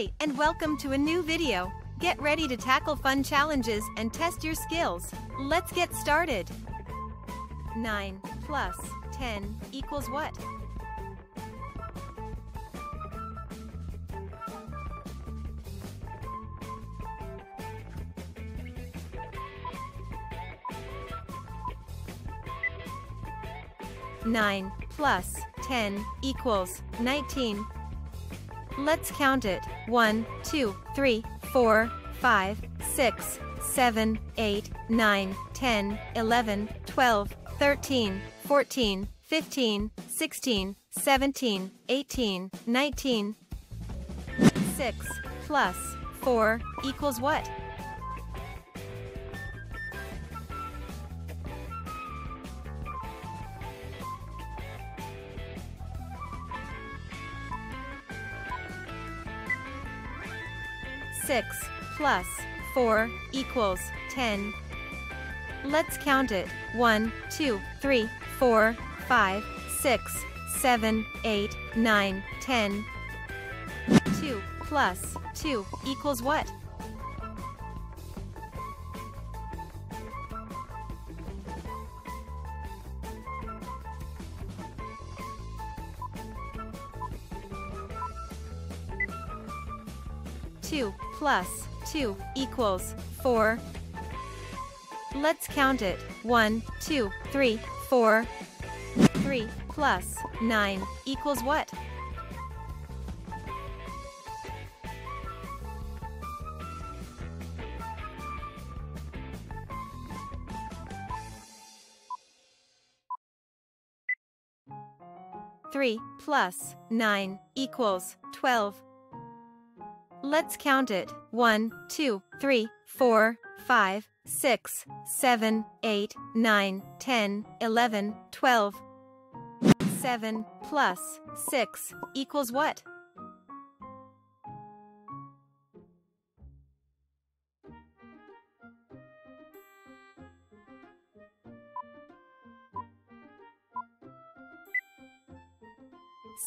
And welcome to a new video. Get ready to tackle fun challenges and test your skills. Let's get started. 9 plus 10 equals what? Nine plus ten equals nineteen. Let's count it. 1, 2, 3, 4, 5, 6, 7, 8, 9, 10, 11, 12, 13, 14, 15, 16, 17, 18, 19. 6 plus 4 equals what? Six plus four equals ten. Let's count it. One, two, three, four, five, six, seven, eight, nine, ten. Two plus two equals what? Two plus two equals four. Let's count it. One, two, three, four. Three plus nine equals what? Three plus nine equals twelve. Let's count it. One, two, three, four, five, six, seven, eight, nine, ten, eleven, twelve. Seven plus six equals what?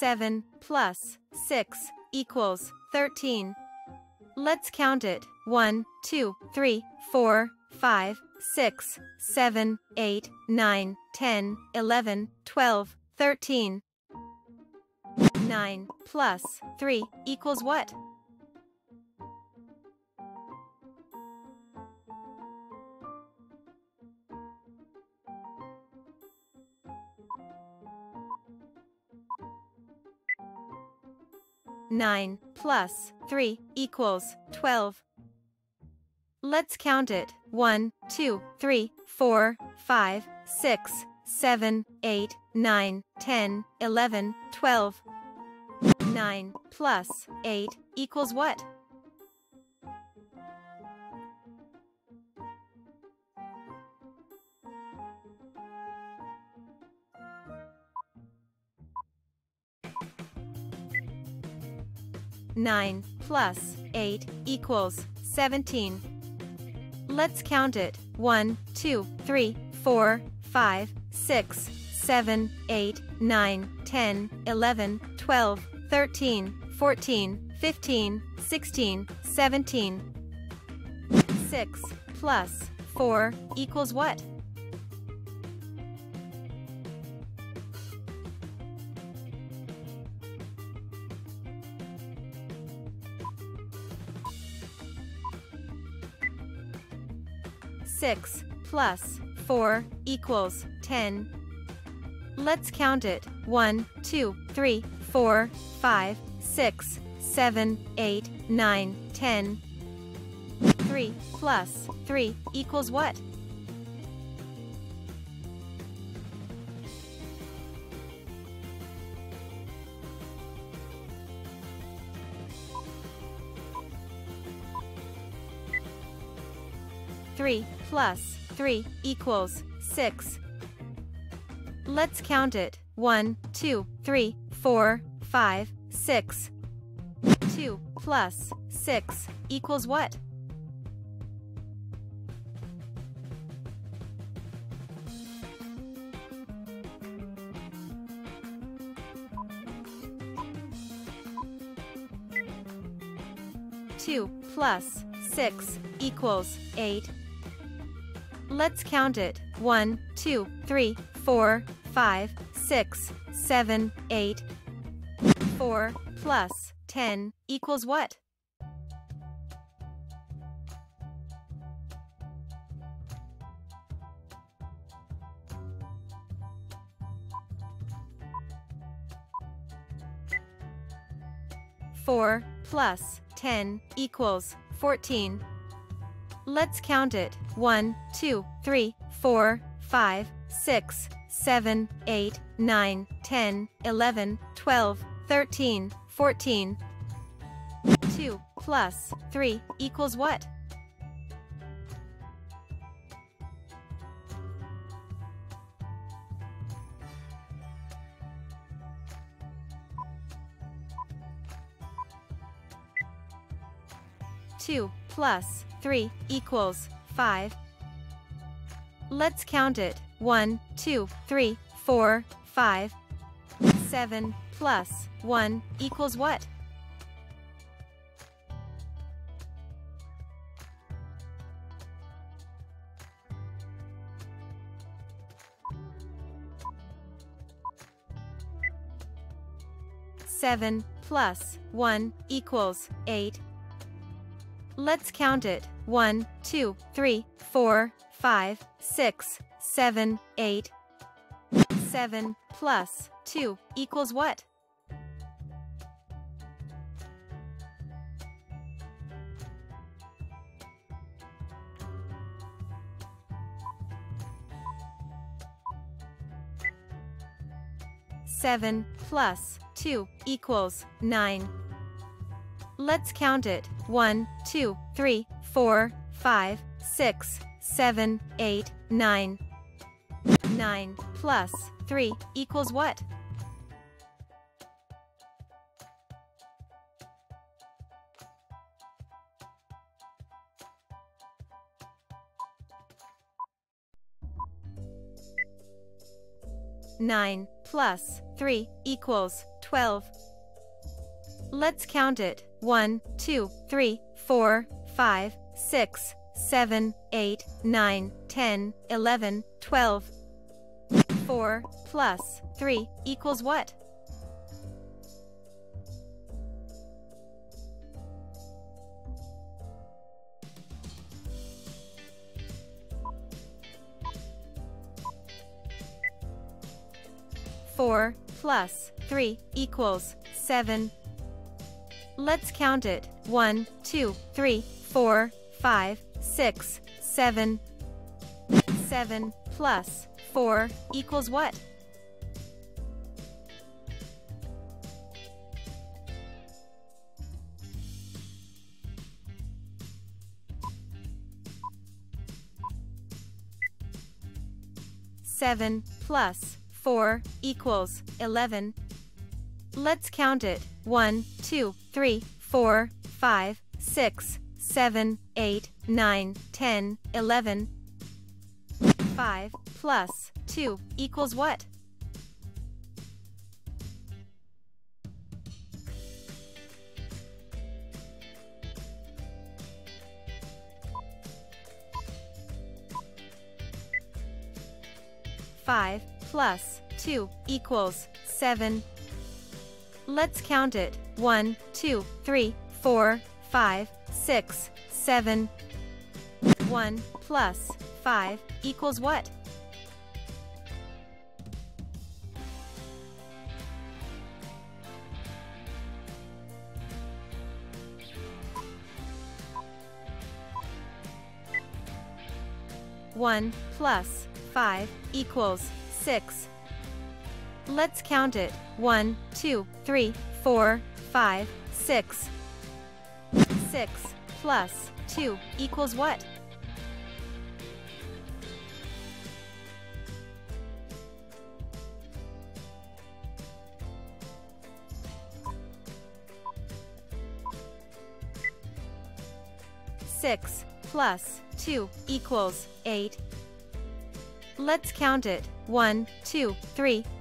Seven plus six equals thirteen. Let's count it. One, two, three, four, five, six, seven, eight, nine, ten, eleven, twelve, thirteen. Nine plus three equals what? Nine plus three equals twelve. Let's count it. One, two, three, four, five, six, seven, eight, nine, ten, eleven, twelve. Nine plus eight equals what? Nine plus eight equals seventeen. Let's count it. One, two, three, four, five, six, seven, eight, nine, ten, eleven, twelve, thirteen, fourteen, fifteen, sixteen, seventeen. Six plus four equals what? Six plus four equals ten. Let's count it. One, two, three, four, five, six, seven, eight, nine, ten. Three plus three equals what? Three plus three equals six. Let's count it. One, two, three, four, five, six. Two plus six equals what? 2 plus 6 equals 8. Let's count it. 1, 2, 3, 4, 5, 6, 7, 8. 4 plus 10 equals what? Four plus ten equals fourteen. Let's count it. One, two, three, four, five, six, seven, eight, nine, ten, eleven, twelve, thirteen, fourteen. Two plus three equals what? Two plus 3 equals 5. Let's count it. 1, 2, 3, 4, 5. 7 plus 1 equals what? Seven plus one equals eight. Let's count it. 1, 2, 3, 4, 5, 6, 7, 8. 7 plus 2 equals what? Seven plus two equals nine. Let's count it. 1, 2, 3, 4, 5, 6, 7, 8, 9. 9 plus 3 equals what? Nine plus three equals twelve. Let's count it. 1, 2, 3, 4, 5, 6, 7, 8, 9, 10, 11, 12. 4 plus 3 equals what? Four plus three equals seven. Let's count it. 1, 2, 3, 4, 5, 6, 7. 7 plus 4 equals what? Seven plus four equals eleven. Let's count it. 1, 2, 3, 4, 5, 6, 7, 8, 9, 10, 11. 5 plus 2 equals what? Five plus two equals seven. Let's count it. One, two, three, four, five, six, seven. One plus five equals what? One plus five equals six. Let's count it. 1, 2, 3, 4, 5, 6. 6 plus 2 equals what? Six plus two equals eight. Let's count it. One, two, three,